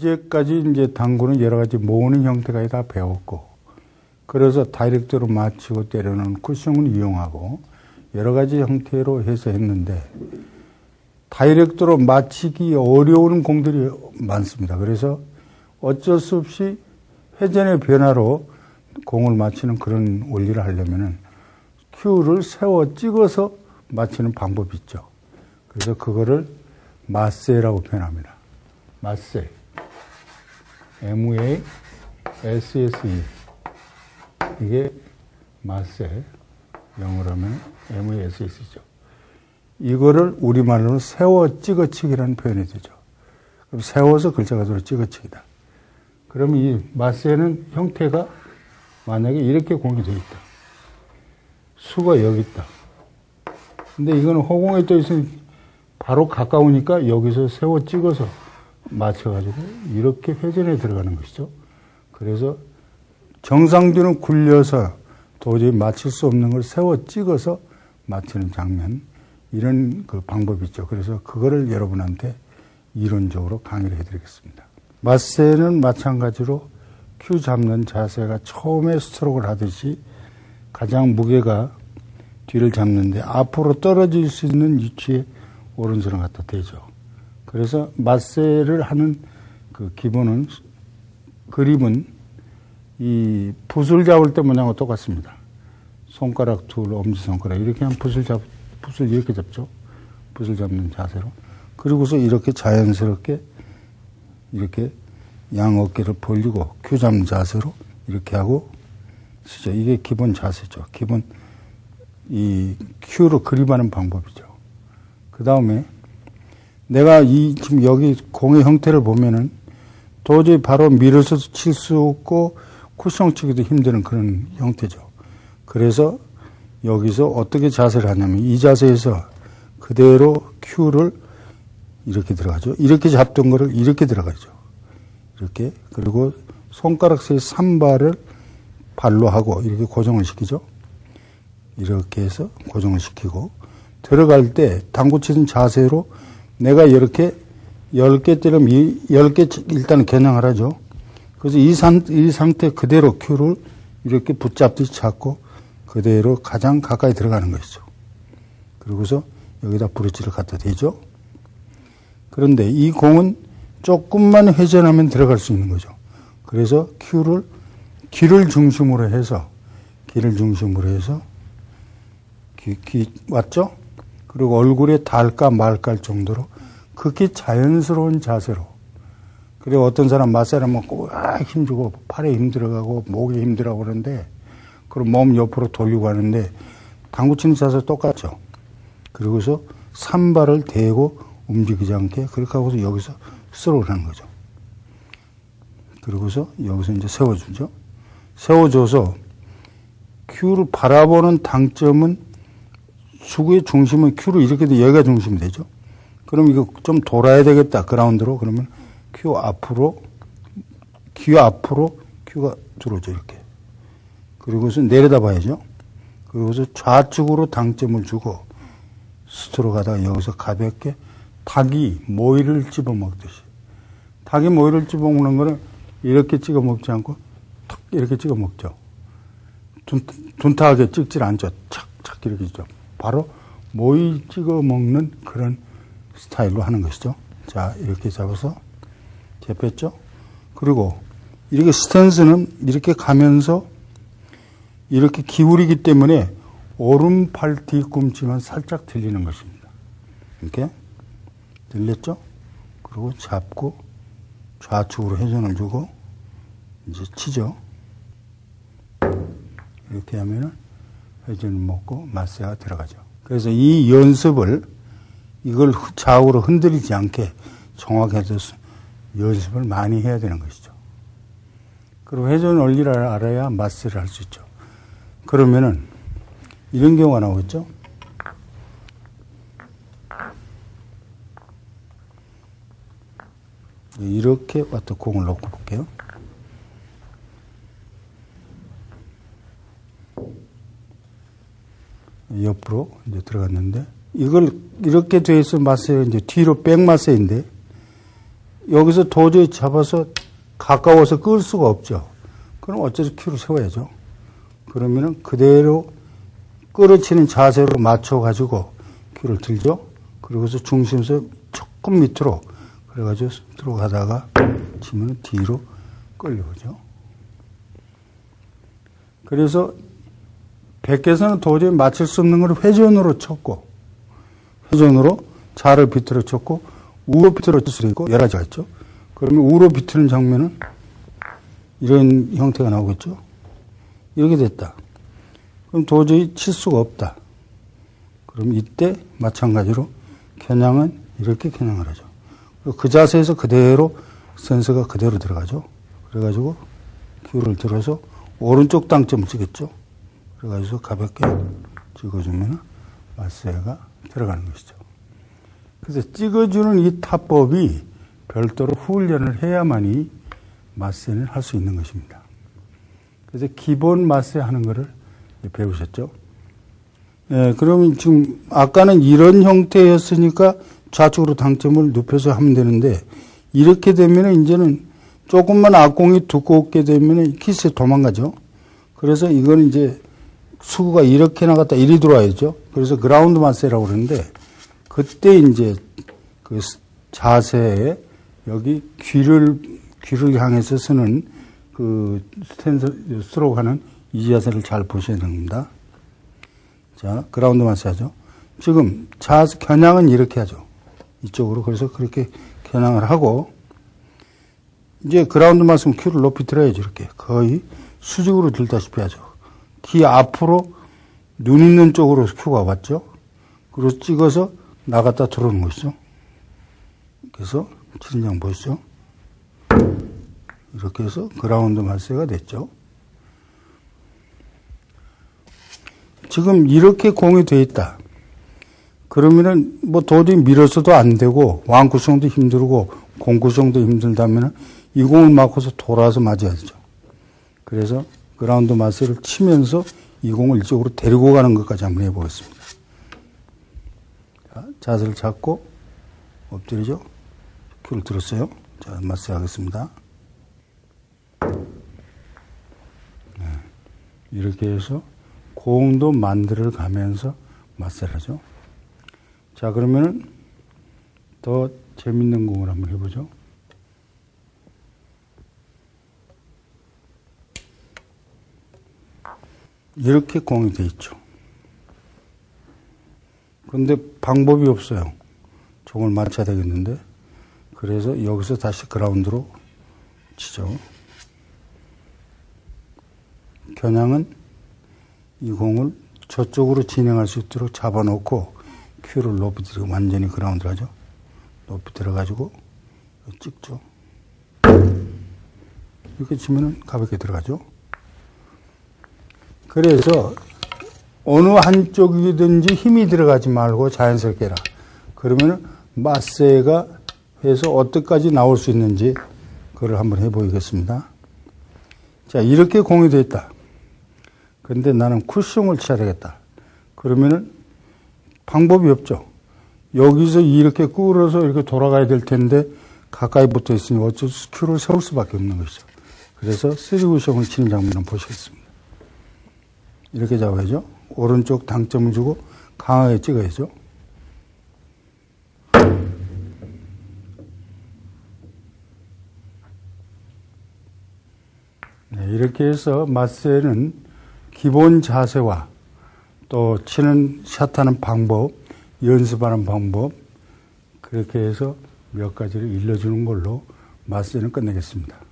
이제까지 이제 당구는 여러 가지 모으는 형태가 다 배웠고, 그래서 다이렉트로 맞히고 때려는 쿠션을 이용하고, 여러 가지 형태로 해서 했는데, 다이렉트로 맞히기 어려운 공들이 많습니다. 그래서 어쩔 수 없이 회전의 변화로 공을 맞히는 그런 원리를 하려면은 큐를 세워 찍어서 맞히는 방법이 있죠. 그래서 그거를 마세라고 표현합니다. 마세. M-A-S-S-E. 이게 마세. 영어로 하면 M-A-S-S죠. 이거를 우리말로는 세워 찍어치기라는 표현이 되죠. 그럼 세워서 글자가 들어 찍어치기다. 그럼 이 마세는 형태가 만약에 이렇게 공이 되어 있다. 수가 여기 있다. 근데 이거는 허공에 떠 있으니 바로 가까우니까 여기서 세워 찍어서 맞춰가지고 이렇게 회전에 들어가는 것이죠. 그래서 정상들은 굴려서 도저히 맞출 수 없는 걸 세워 찍어서 맞추는 장면 이런 그 방법이 있죠. 그래서 그거를 여러분한테 이론적으로 강의를 해드리겠습니다. 마세는 마찬가지로 큐 잡는 자세가 처음에 스트로크를 하듯이 가장 무게가 뒤를 잡는데 앞으로 떨어질 수 있는 위치에 오른손을 갖다 대죠. 그래서 마세를 하는 그 기본은 그립은 이 붓을 잡을 때 모양과 똑같습니다. 손가락 둘, 엄지손가락 이렇게 하면 붓을 잡, 붓을 이렇게 잡죠. 붓을 잡는 자세로. 그리고서 이렇게 자연스럽게 이렇게 양 어깨를 벌리고 큐 잡는 자세로 이렇게 하고 쓰죠. 이게 기본 자세죠. 기본 이 큐로 그립하는 방법이죠. 그 다음에 내가 이 지금 여기 공의 형태를 보면은 도저히 바로 밀어서도 칠수 없고 쿠션 치기도 힘드는 그런 형태죠. 그래서 여기서 어떻게 자세를 하냐면 이 자세에서 그대로 큐를 이렇게 들어가죠. 이렇게 잡던 거를 이렇게 들어가죠. 이렇게 그리고 손가락 사이 3발을 발로 하고 이렇게 고정을 시키죠. 이렇게 해서 고정을 시키고 들어갈 때 당구 치는 자세로 내가 이렇게 10개 때리면 10개 일단 겨냥을 하죠. 그래서 이, 상, 이 상태 그대로 큐를 이렇게 붙잡듯이 잡고 그대로 가장 가까이 들어가는 것이죠. 그리고서 여기다 브릿지를 갖다 대죠. 그런데 이 공은 조금만 회전하면 들어갈 수 있는 거죠. 그래서 큐를 귀를 중심으로 해서 귀를 중심으로 해서 귀, 귀 왔죠? 그리고 얼굴에 닿을까 말까 할 정도로 극히 자연스러운 자세로 그리고 어떤 사람 마사를 먹고 아, 힘주고 팔에 힘 들어가고 목에 힘 들어하고 그러는데 그럼 몸 옆으로 돌리고 하는데 당구 치는 자세 똑같죠. 그리고서 산발을 대고 움직이지 않게 그렇게 하고서 여기서 스로를 하는 거죠. 그리고서 여기서 이제 세워주죠. 세워줘서 큐를 바라보는 당점은 수구의 중심은 큐로 이렇게 돼 여기가 중심이 되죠. 그럼 이거 좀 돌아야 되겠다 그라운드로 그러면 큐 앞으로 큐 앞으로 큐가 들어오죠 이렇게. 그리고서 내려다 봐야죠. 그리고서 좌측으로 당점을 주고 스트로 가다가 여기서 가볍게 닭이 모이를 집어 먹듯이. 닭이 모이를 집어 먹는 거는 이렇게 찍어 먹지 않고 탁 이렇게 찍어 먹죠. 둔, 둔탁하게 찍질 않죠. 착착 이렇게 죠 바로 모이 찍어 먹는 그런 스타일로 하는 것이죠. 자, 이렇게 잡아서 잡혔죠. 그리고 이렇게 스탠스는 이렇게 가면서 이렇게 기울이기 때문에 오른팔 뒤꿈치만 살짝 들리는 것입니다. 이렇게 들렸죠? 그리고 잡고 좌측으로 회전을 주고 이제 치죠. 이렇게 하면은 회전을 먹고 마세가 들어가죠. 그래서 이 연습을 이걸 좌우로 흔들리지 않게 정확하게 연습을 많이 해야 되는 것이죠. 그리고 회전 원리를 알아야 마스를 할 수 있죠. 그러면은 이런 경우가 나오겠죠. 이렇게 왔다 공을 놓고 볼게요. 옆으로 이제 들어갔는데 이걸 이렇게 돼 있어 마세요. 이제 뒤로 백 마세인데 여기서 도저히 잡아서 가까워서 끌 수가 없죠. 그럼 어째서 큐를 세워야죠. 그러면은 그대로 끌어치는 자세로 맞춰가지고 큐를 들죠. 그리고서 중심에서 조금 밑으로 그래가지고 들어가다가 치면 뒤로 끌려오죠. 그래서 백에서는 도저히 맞출 수 없는 걸 회전으로 쳤고 회전으로 자를 비틀어 쳤고 우로 비틀어 칠 수도 있고 여러 가지가 있죠. 그러면 우로 비트는 장면은 이런 형태가 나오겠죠. 이렇게 됐다. 그럼 도저히 칠 수가 없다. 그럼 이때 마찬가지로 겨냥은 이렇게 겨냥을 하죠. 그 자세에서 그대로 센서가 그대로 들어가죠. 그래가지고 큐를 들어서 오른쪽 당점을 찍겠죠. 그래가지고 가볍게 찍어주면 마세가 들어가는 것이죠. 그래서 찍어주는 이 타법이 별도로 훈련을 해야만이 마세는 할 수 있는 것입니다. 그래서 기본 마세 하는 것을 배우셨죠. 예, 그러면 지금 아까는 이런 형태였으니까 좌측으로 당점을 눕혀서 하면 되는데 이렇게 되면 이제는 조금만 악공이 두껍게 되면 키스에 도망가죠. 그래서 이건 이제 수구가 이렇게 나갔다 이리 들어와야죠. 그래서 그라운드 마세라고 그러는데 그때 이제 그 자세에 여기 귀를 귀를 향해서 쓰는 그 스탠서 스트로크 하는 이 자세를 잘 보셔야 됩니다. 자, 그라운드 마세죠. 지금 자 겨냥은 이렇게 하죠. 이쪽으로 그래서 그렇게 겨냥을 하고 이제 그라운드 마세는 큐를 높이 들어야죠. 이렇게 거의 수직으로 들다시피 하죠. 귀 앞으로 눈 있는 쪽으로 큐가 왔죠. 그리고 찍어서 나갔다 들어오는 것이죠. 그래서 치는장 보시죠. 이렇게 해서 그라운드 마세가 됐죠. 지금 이렇게 공이 돼 있다. 그러면은 뭐 도저히 밀어서도 안 되고 왕 구성도 힘들고 공 구성도 힘들다면 이 공을 맞고서 돌아서 맞아야죠. 그래서 그라운드 마스를 치면서 이 공을 이쪽으로 데리고 가는 것까지 한번 해보겠습니다. 자, 자세를 잡고 엎드리죠. 큐를 들었어요. 자, 마스 하겠습니다. 네. 이렇게 해서 공도 만들어 가면서 마스를 하죠. 자, 그러면은 더 재밌는 공을 한번 해보죠. 이렇게 공이 돼 있죠. 근데 방법이 없어요. 종을 맞춰야 되겠는데. 그래서 여기서 다시 그라운드로 치죠. 겨냥은 이 공을 저쪽으로 진행할 수 있도록 잡아놓고 큐를 높이 들어 완전히 그라운드 하죠. 높이 들어가지고 찍죠. 이렇게 치면은 가볍게 들어가죠. 그래서 어느 한쪽이든지 힘이 들어가지 말고 자연스럽게 해라. 그러면 마세가 해서 어디까지 나올 수 있는지 그걸 한번 해보겠습니다. 자, 이렇게 공이 되어 있다. 근데 나는 쿠션을 쳐야 되겠다. 그러면은 방법이 없죠. 여기서 이렇게 끌어서 이렇게 돌아가야 될 텐데 가까이 붙어 있으니 어쩔 수 큐를 세울 수밖에 없는 것이죠. 그래서 쓰리 쿠션을 치는 장면을 보시겠습니다. 이렇게 잡아야죠. 오른쪽 당점을 주고 강하게 찍어야죠. 네, 이렇게 해서 마세는 기본 자세와 또 치는 샷하는 방법, 연습하는 방법 그렇게 해서 몇 가지를 일러주는 걸로 마세는 끝내겠습니다.